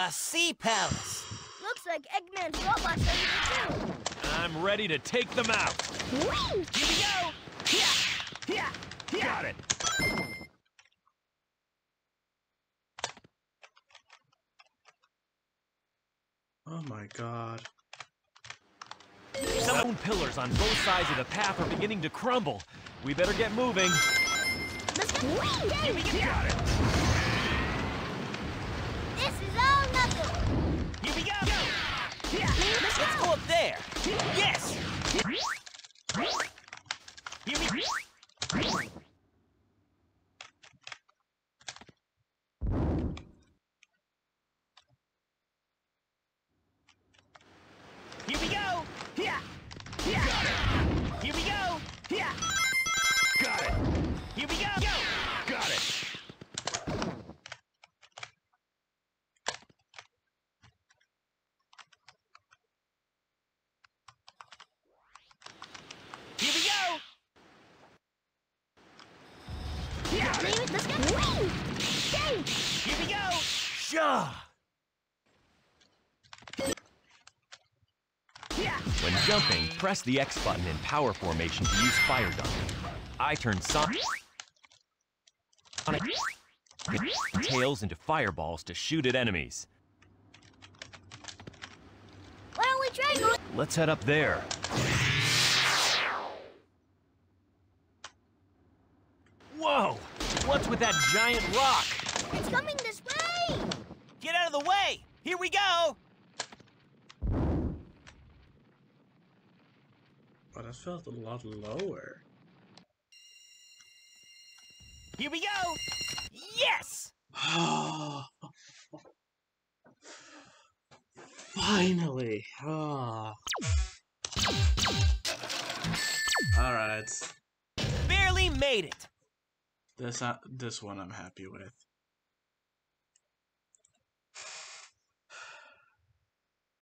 A sea palace. Looks like Eggman's robots are here too. I'm ready to take them out. Whee! Here we go. Yeah, yeah, yeah. Got it. Oh my god. Stone pillars on both sides of the path are beginning to crumble. We better get moving. Let's go. Whee! Here we go. Got it. This is all nothing. Here we go. Yeah. Let's Let's go. go up there. Yes. Here we Here we go. Yeah. Yeah. Here we go. Yeah. Got it. Here we go. Go. Got it. Here we go. Yeah. Let's go. Whee! Yay! Here we go. Shah! When jumping, press the X button in power formation to use fire dunk. I turn Sonic tails into fireballs to shoot at enemies. Why don't we try? Let's head up there. Whoa! What's with that giant rock? It's coming this way. Get out of the way. Here we go. But that felt a lot lower. Here we go. Yes. Finally. Ah. Alright. Barely made it. This uh, this one I'm happy with.